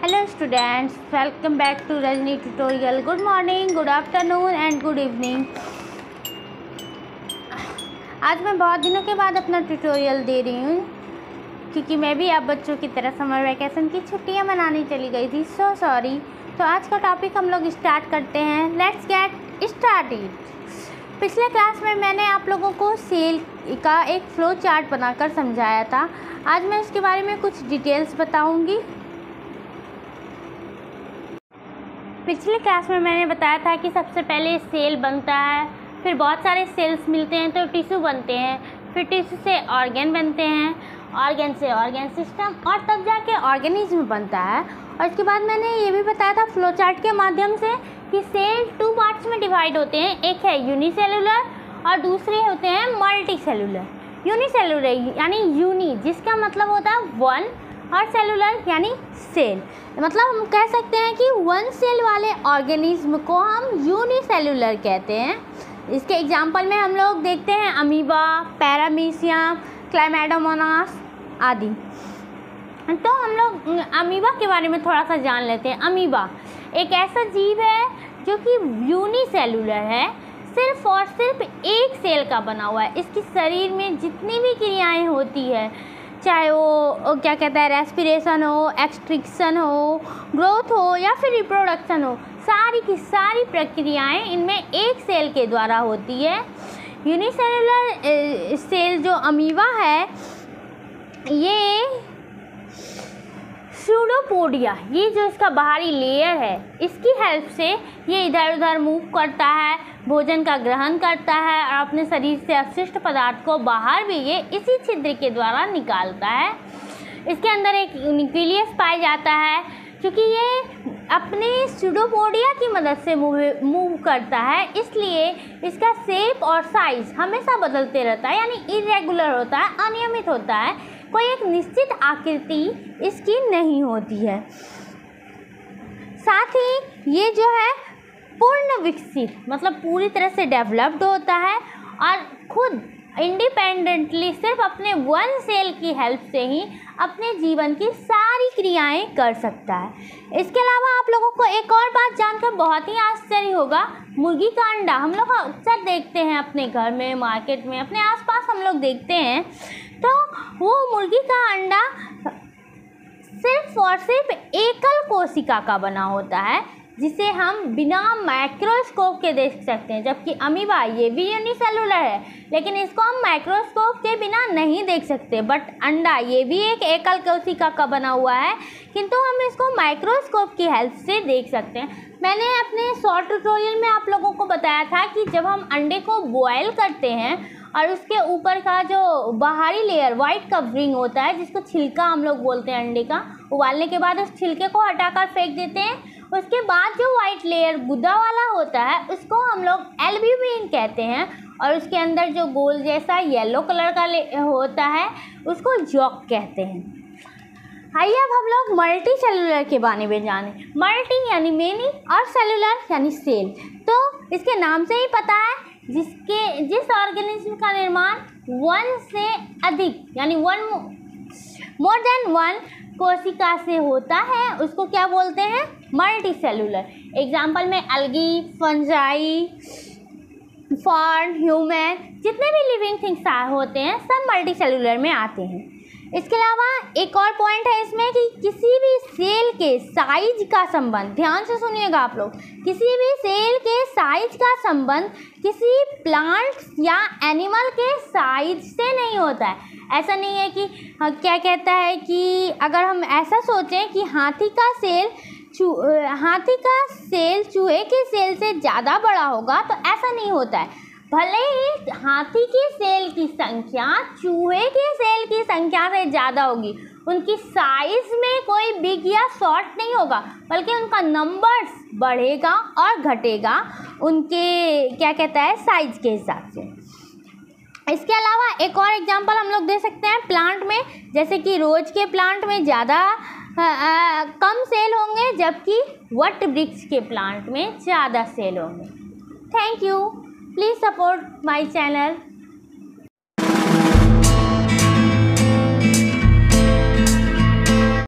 Hello students, welcome back to Rajni tutorial. Good morning, good afternoon and good evening. आज मैं बहुत दिनों के बाद अपना ट्यूटोरियल दे रही हूँ क्योंकि मैं भी आप बच्चों की तरह समर वैकेशन की छुट्टियाँ मनाने चली गई थी। सो सॉरी तो आज का टॉपिक हम लोग स्टार्ट करते हैं. लेट्स गेट स्टार्ट पिछले क्लास में मैंने आप लोगों को सेल का एक फ्लो चार्ट बनाकर समझाया था। आज मैं इसके बारे में कुछ डिटेल्स बताऊँगी। पिछले क्लास में मैंने बताया था कि सबसे पहले सेल बनता है, फिर बहुत सारे सेल्स मिलते हैं तो टिश्यू बनते हैं, फिर टिश्यू से ऑर्गेन बनते हैं ऑर्गेन से ऑर्गेन सिस्टम और तब जाके ऑर्गेनिज्म बनता है। और इसके बाद मैंने ये भी बताया था फ्लो चार्ट के माध्यम से कि सेल टू पार्ट्स में डिवाइड होते हैं, एक है यूनिसेलुलर और दूसरे होते हैं मल्टी सेलुलर यूनिसेलुलर यानी यूनि जिसका मतलब होता है वन और सेलुलर यानी सेल। मतलब हम कह सकते हैं कि वन सेल वाले ऑर्गेनिज्म को हम यूनिसेलुलर कहते हैं। इसके एग्ज़ाम्पल में हम लोग देखते हैं अमीबा पैरामीसियम क्लाइमेडोमोनास आदि। तो हम लोग अमीबा के बारे में थोड़ा सा जान लेते हैं। अमीबा एक ऐसा जीव है जो कि यूनिसेलुलर है। सिर्फ़ और सिर्फ़ एक सेल का बना हुआ है। इसकी शरीर में जितनी भी क्रियाएँ होती है चाहे वो क्या कहता है रेस्पिरेशन हो एक्सट्रिक्शन हो ग्रोथ हो या फिर रिप्रोडक्शन हो, सारी की सारी प्रक्रियाएँ इनमें एक सेल के द्वारा होती है। यूनिसेलुलर सेल जो अमीवा है, ये सूडोपोडिया ये जो इसका बाहरी लेयर है, इसकी हेल्प से ये इधर उधर मूव करता है, भोजन का ग्रहण करता है, और अपने शरीर से अपशिष्ट पदार्थ को बाहर भी ये इसी छिद्र के द्वारा निकालता है। इसके अंदर एक न्यूक्लियस पाया जाता है, क्योंकि ये अपने सूडोपोडिया की मदद से मूव मूव करता है, इसलिए इसका शेप और साइज़ हमेशा बदलते रहता है, यानी इरेगुलर होता है, अनियमित होता है। कोई एक निश्चित आकृति इसकी नहीं होती है। साथ ही ये जो है पूर्ण विकसित मतलब पूरी तरह से डेवलप्ड होता है और खुद इंडिपेंडेंटली सिर्फ़ अपने वन सेल की हेल्प से ही अपने जीवन की सारी क्रियाएँ कर सकता है। इसके अलावा आप लोगों को एक और बात जानकर बहुत ही आश्चर्य होगा, मुर्गी का अंडा। हम लोग अक्सर देखते हैं अपने घर में मार्केट में, अपने आसपास हम लोग देखते हैं। तो वो मुर्गी का अंडा सिर्फ़ और सिर्फ़ एकल कोशिका का बना होता है। जिसे हम बिना माइक्रोस्कोप के देख सकते हैं, जबकि अमीबा, ये भी यूनिसेलुलर है, लेकिन इसको हम माइक्रोस्कोप के बिना नहीं देख सकते। बट अंडा, ये भी एक एकल कोशिका का बना हुआ है, किंतु हम इसको माइक्रोस्कोप की हेल्प से देख सकते हैं। मैंने अपने शॉर्ट ट्यूटोरियल में आप लोगों को बताया था कि जब हम अंडे को बॉयल करते हैं, और उसके ऊपर का जो बाहरी लेयर वाइट कवरिंग होता है, जिसको छिलका हम लोग बोलते हैं अंडे का, उबालने के बाद उस छिलके को हटाकर फेंक देते हैं उसके बाद जो वाइट लेयर गुदा वाला होता है, उसको हम लोग एल्ब्यूमिन कहते हैं और उसके अंदर जो गोल जैसा येलो कलर का होता है, उसको जॉक कहते हैं। आइए अब हम लोग मल्टी सेलुलर के बारे में जाने। मल्टी यानी मेनी और सेलुलर यानी सेल तो इसके नाम से ही पता है, जिसके, जिस ऑर्गेनिज्म का निर्माण वन से अधिक, यानी वन मोर देन वन कोशिका से होता है, उसको क्या बोलते हैं? मल्टी सेलुलर एग्ज़ाम्पल में अलगी फंजाई फॉर्न ह्यूमन जितने भी लिविंग थिंग्स होते हैं, सब मल्टी सेलुलर में आते हैं। इसके अलावा एक और पॉइंट है इसमें कि किसी भी सेल के साइज़ का संबंध, ध्यान से सुनिएगा आप लोग, किसी भी सेल के साइज़ का संबंध किसी प्लांट या एनिमल के साइज़ से नहीं होता है। ऐसा नहीं है कि क्या कहता है कि अगर हम ऐसा सोचें कि हाथी का सेल चू, हाथी का सेल चूहे के सेल से ज़्यादा बड़ा होगा तो ऐसा नहीं होता है। भले ही हाथी की सेल की संख्या, चूहे के सेल की संख्या से ज़्यादा होगी। उनकी साइज़ में कोई बिग या शॉर्ट नहीं होगा, बल्कि उनका नंबर्स बढ़ेगा और घटेगा उनके, क्या कहता है साइज़ के हिसाब से। इसके अलावा एक और एग्जांपल हम लोग दे सकते हैं प्लांट में, जैसे कि रोज के प्लांट में ज़्यादा कम सेल होंगे, जबकि वट वृक्ष के प्लांट में ज़्यादा सेल होंगे। Thank you Please support my channel